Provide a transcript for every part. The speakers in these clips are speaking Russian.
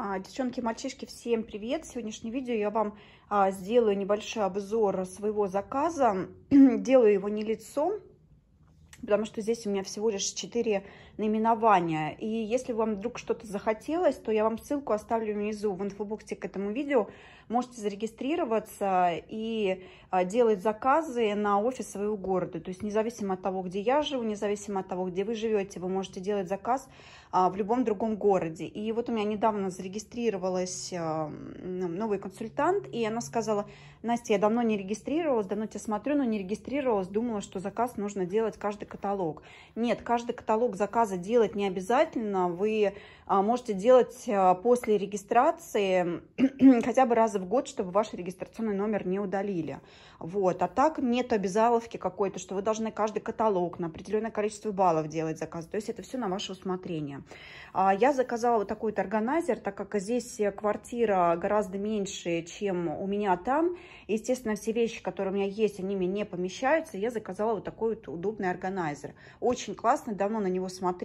А, девчонки, мальчишки, всем привет! В сегодняшнем видео я вам а, сделаю небольшой обзор своего заказа. Делаю его не лицом, потому что здесь у меня всего лишь 4 наименования. И если вам вдруг что-то захотелось, то я вам ссылку оставлю внизу в инфобоксе к этому видео. Можете зарегистрироваться и а, делать заказы на офис своего города. То есть независимо от того, где я живу, независимо от того, где вы живете, вы можете делать заказ а, в любом другом городе. И вот у меня недавно зарегистрировалась а, новый консультант, и она сказала, Настя, я давно не регистрировалась, давно тебя смотрю, но не регистрировалась, думала, что заказ нужно делать каждый каталог. Нет, каждый каталог заказа делать не обязательно, вы а, можете делать после регистрации хотя бы раз в год, чтобы ваш регистрационный номер не удалили. Вот. А так нет обязаловки какой-то, что вы должны каждый каталог на определенное количество баллов делать заказ. То есть это все на ваше усмотрение. А, я заказала вот такой вот органайзер, так как здесь квартира гораздо меньше, чем у меня там. Естественно, все вещи, которые у меня есть, они мне не помещаются. Я заказала вот такой вот удобный органайзер. Очень классно, давно на него смотрела.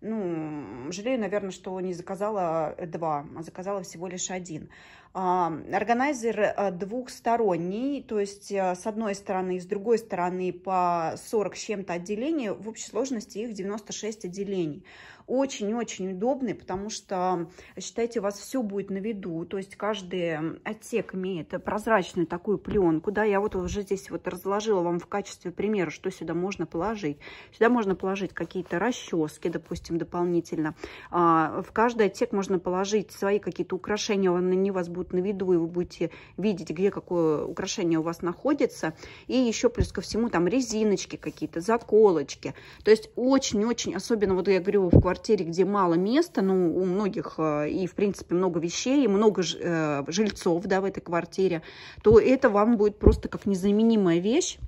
Ну, жалею, наверное, что не заказала два, а заказала всего лишь один. Органайзер э, двухсторонний, то есть э, с одной стороны и с другой стороны по 40 с чем-то отделений, в общей сложности их 96 отделений очень-очень удобный, потому что, считайте, у вас все будет на виду, то есть каждый отсек имеет прозрачную такую пленку, да, я вот уже здесь вот разложила вам в качестве примера, что сюда можно положить. Сюда можно положить какие-то расчески, допустим, дополнительно. А, в каждый отсек можно положить свои какие-то украшения, они у вас будут на виду, и вы будете видеть, где какое украшение у вас находится. И еще плюс ко всему там резиночки какие-то, заколочки. То есть очень-очень, особенно вот я говорю, в квартире где мало места, ну, у многих э, и, в принципе, много вещей, и много э, жильцов, да, в этой квартире, то это вам будет просто как незаменимая вещь.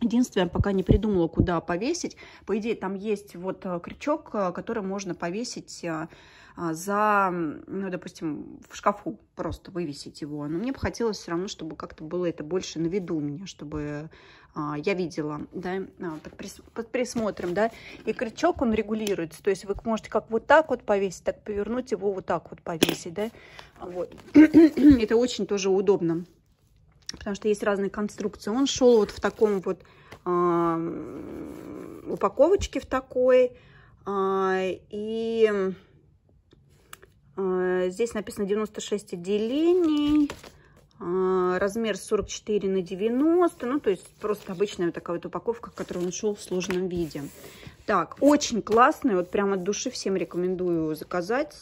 Единственное, пока не придумала, куда повесить. По идее, там есть вот э, крючок, который можно повесить за, ну, допустим, в шкафу просто вывесить его. Но мне бы хотелось все равно, чтобы как-то было это больше на виду меня, чтобы а, я видела, да, а, так прис, под присмотром, да, и крючок он регулируется, то есть вы можете как вот так вот повесить, так повернуть его вот так вот повесить, да, вот. Это очень тоже удобно, потому что есть разные конструкции. Он шел вот в таком вот э, упаковочке в такой, э, и э, здесь написано 96 отделений, а, размер 44 на 90, ну, то есть просто обычная вот такая вот упаковка, которую он шел в сложном виде. Так, очень классный, вот прям от души всем рекомендую заказать.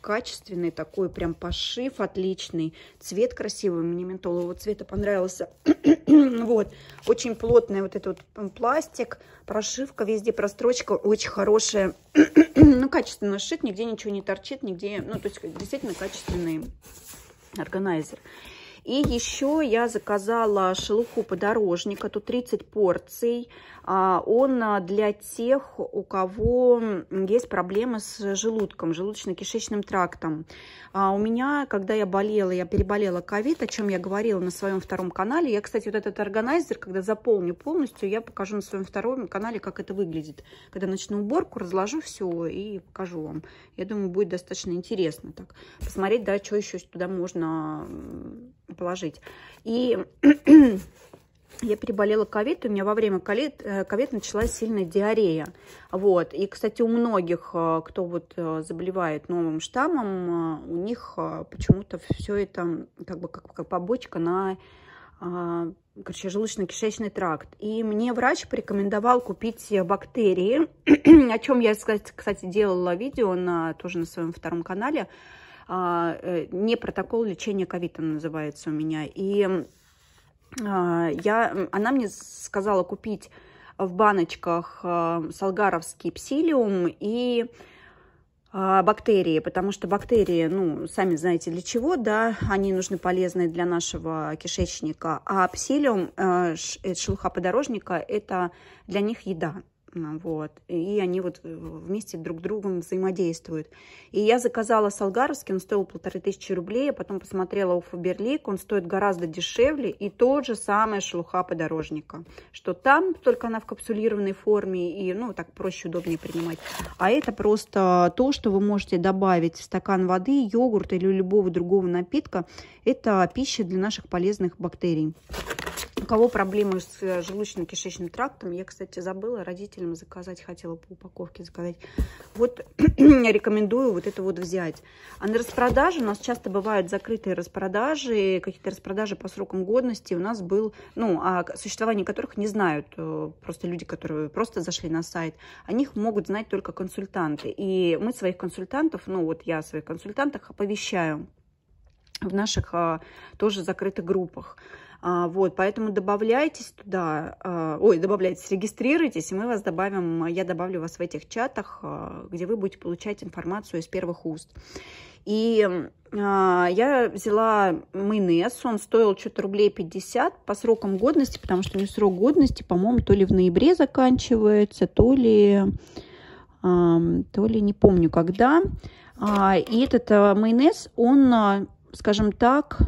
Качественный такой прям пошив отличный. Цвет красивый, мне ментолового цвета понравился. вот, очень плотный вот этот вот пластик, прошивка, везде прострочка очень хорошая. ну, качественно шит, нигде ничего не торчит, нигде, ну, то есть действительно качественный органайзер. И еще я заказала шелуху подорожника, тут 30 порций. А, он а, для тех, у кого есть проблемы с желудком, желудочно-кишечным трактом. А, у меня, когда я болела, я переболела ковид, о чем я говорила на своем втором канале. Я, кстати, вот этот органайзер, когда заполню полностью, я покажу на своем втором канале, как это выглядит. Когда начну уборку, разложу все и покажу вам. Я думаю, будет достаточно интересно так посмотреть, да, что еще туда можно положить. И я переболела ковид, у меня во время ковид, э, ковид началась сильная диарея. Вот. И, кстати, у многих, э, кто вот э, заболевает новым штаммом, у них почему-то все это как бы как, как побочка на короче, желудочно-кишечный тракт. И мне врач порекомендовал купить бактерии, о чем я, кстати, делала видео на, тоже на своем втором канале. Не протокол лечения ковида называется у меня. И а, я, она мне сказала купить в баночках а, салгаровский псилиум и а, бактерии, потому что бактерии, ну, сами знаете для чего, да, они нужны полезные для нашего кишечника, а псилиум, шелуха подорожника, это для них еда. Вот, и они вот э, вместе друг с другом взаимодействуют. И я заказала Салгаровский, он стоил полторы тысячи рублей, я потом посмотрела у Фаберлик, он стоит гораздо дешевле, и тот же самая шелуха подорожника, что там, только она в капсулированной форме, и, ну, так проще, удобнее принимать. А это просто то, что вы можете добавить в стакан воды, йогурт или любого другого напитка, это пища для наших полезных бактерий. У кого проблемы с э, желудочно-кишечным трактом, я, кстати, забыла родителям заказать, хотела по упаковке заказать. Вот рекомендую вот это вот взять. А на распродаже у нас часто бывают закрытые распродажи, какие-то распродажи по срокам годности. У нас был, ну, о существовании которых не знают э, просто люди, которые просто зашли на сайт. О них могут знать только консультанты. И мы своих консультантов, ну, вот я своих консультантах оповещаю в наших а, тоже закрытых группах. А, вот, поэтому добавляйтесь туда, а, ой, добавляйтесь, регистрируйтесь, и мы вас добавим, я добавлю вас в этих чатах, а, где вы будете получать информацию из первых уст. И я взяла майонез, он стоил что-то рублей 50 по срокам годности, потому что у него срок годности, по-моему, то ли в ноябре заканчивается, то ли, то ли не помню когда. И этот майонез, он, скажем так,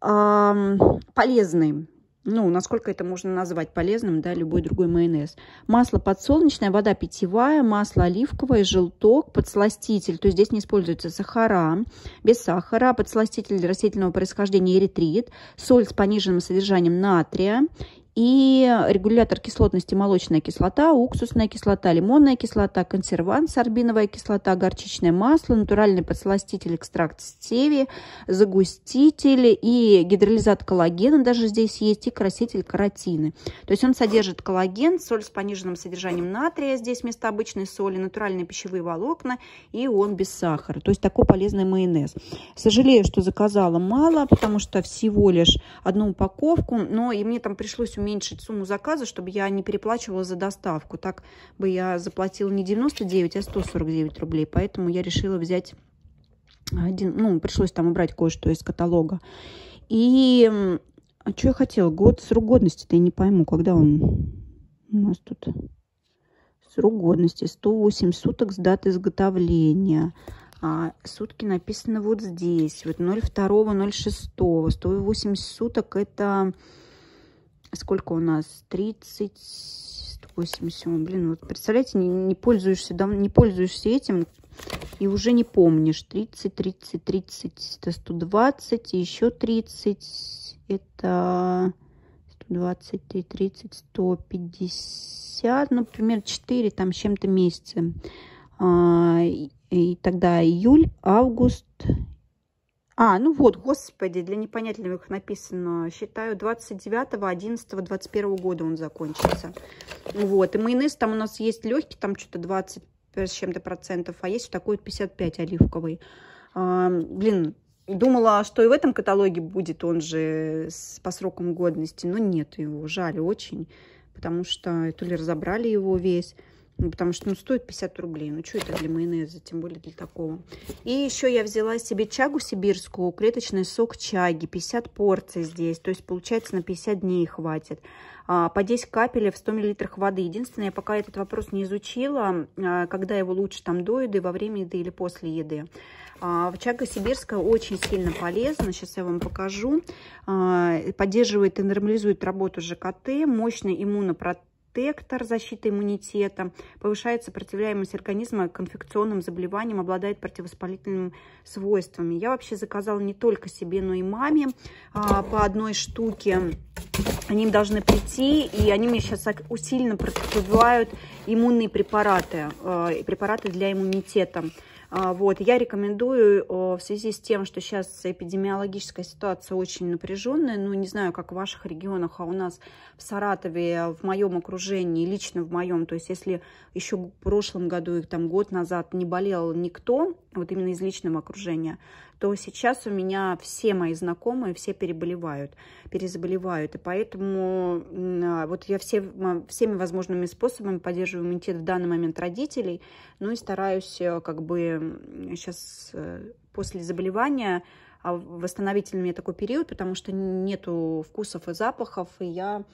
полезный. Ну, насколько это можно назвать полезным, да, любой другой майонез. Масло подсолнечное, вода питьевая, масло оливковое, желток, подсластитель. То есть здесь не используется сахара, без сахара, подсластитель растительного происхождения эритрит, соль с пониженным содержанием натрия и регулятор кислотности молочная кислота, уксусная кислота, лимонная кислота, консервант, сорбиновая кислота, горчичное масло, натуральный подсластитель, экстракт стевии, загуститель и гидролизат коллагена даже здесь есть, и краситель каротины. То есть он содержит коллаген, соль с пониженным содержанием натрия здесь вместо обычной соли, натуральные пищевые волокна, и он без сахара. То есть такой полезный майонез. Сожалею, что заказала мало, потому что всего лишь одну упаковку, но и мне там пришлось уменьшить сумму заказа, чтобы я не переплачивала за доставку. Так бы я заплатила не 99, а 149 рублей. Поэтому я решила взять один, ну, пришлось там убрать кое-что из каталога. И а что я хотела? Год, срок годности-то я не пойму, когда он у нас тут. Срок годности 108 суток с даты изготовления. А, сутки написано вот здесь. Вот 02.06. 180 суток это сколько у нас? 30, 180, блин, вот представляете, не, не пользуешься, да, не пользуешься этим и уже не помнишь. 30, 30, 30, это 120, еще 30, это 120, 30, 150, ну, примерно 4 там чем-то месяца. А, и, и тогда июль, август, а, ну вот, господи, для непонятливых написано. Считаю, 29, 11, 21 года он закончится. Вот, и майонез там у нас есть легкий, там что-то 20 с чем-то процентов, а есть вот такой вот 55 оливковый. А, блин, думала, что и в этом каталоге будет он же с, по срокам годности, но нет его, жаль очень, потому что то ли разобрали его весь, ну, потому что ну, стоит 50 рублей. Ну, что это для майонеза, тем более для такого. И еще я взяла себе чагу сибирскую, клеточный сок чаги, 50 порций здесь. То есть, получается, на 50 дней хватит. А, по 10 капель в 100 миллилитрах воды. Единственное, я пока этот вопрос не изучила, а, когда его лучше там до еды, во время еды или после еды. А, чага сибирская очень сильно полезна. Сейчас я вам покажу. Поддерживает и нормализует работу ЖКТ, мощный иммунопротектор протектор защиты иммунитета, повышает сопротивляемость организма к инфекционным заболеваниям, обладает противовоспалительными свойствами. Я вообще заказала не только себе, но и маме а, по одной штуке. Они должны прийти, и они мне сейчас усиленно пробивают иммунные препараты, э, препараты для иммунитета. А, вот, я рекомендую в связи с тем, что сейчас эпидемиологическая ситуация очень напряженная, ну, не знаю, как в ваших регионах, а у нас в Саратове, в моем окружении, лично в моем, то есть если еще в прошлом году, и там год назад не болел никто, вот именно из личного окружения, то сейчас у меня все мои знакомые, все переболевают, перезаболевают. И поэтому а, вот я все, всеми возможными способами поддерживаю иммунитет в данный момент родителей, ну и стараюсь э, как бы сейчас э, после заболевания восстановить для меня такой период, потому что нету вкусов и запахов, и я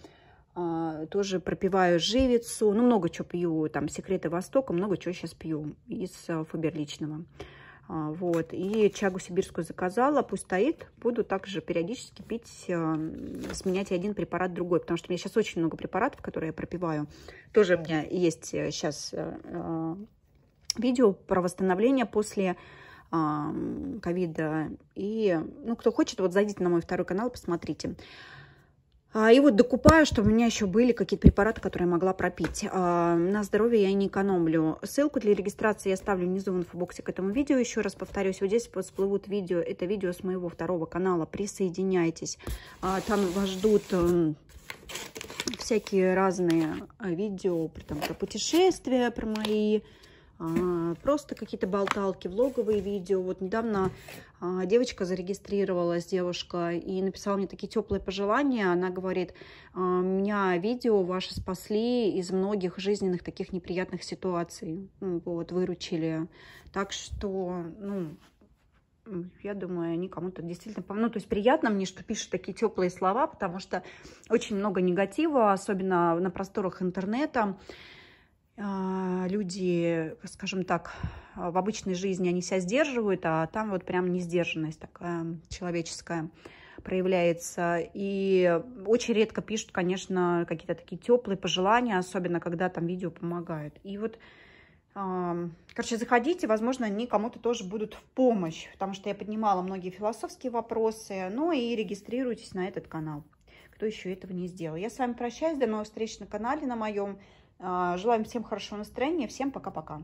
а, тоже пропиваю живицу, ну, много чего пью, там, секреты Востока, много чего сейчас пью из а, фаберличного. А, вот, и чагу сибирскую заказала, пусть стоит, буду также периодически пить, сменять один препарат другой, потому что у меня сейчас очень много препаратов, которые я пропиваю. Тоже у меня есть сейчас видео про восстановление после ковида. И, ну, кто хочет, вот зайдите на мой второй канал, посмотрите. А, и вот докупаю, чтобы у меня еще были какие-то препараты, которые я могла пропить. А, на здоровье я не экономлю. Ссылку для регистрации я ставлю внизу в инфобоксе к этому видео. Еще раз повторюсь, вот здесь всплывут видео. Это видео с моего второго канала. Присоединяйтесь. А, там вас ждут эм, всякие разные видео там, про путешествия, про мои просто какие-то болталки, влоговые видео. Вот недавно а, девочка зарегистрировалась, девушка, и написала мне такие теплые пожелания. Она говорит, «А, меня видео ваши спасли из многих жизненных таких неприятных ситуаций. Ну, вот, выручили. Так что, ну, я думаю, они кому-то действительно... Ну, то есть приятно мне, что пишут такие теплые слова, потому что очень много негатива, особенно на просторах интернета. А, люди, скажем так, в обычной жизни они себя сдерживают, а там вот прям несдержанность такая человеческая проявляется. И очень редко пишут, конечно, какие-то такие теплые пожелания, особенно когда там видео помогают. И вот, короче, заходите, возможно, они кому-то тоже будут в помощь, потому что я поднимала многие философские вопросы, ну и регистрируйтесь на этот канал, кто еще этого не сделал. Я с вами прощаюсь, до новых встреч на канале на моем. А, желаем всем хорошего настроения. Всем пока-пока.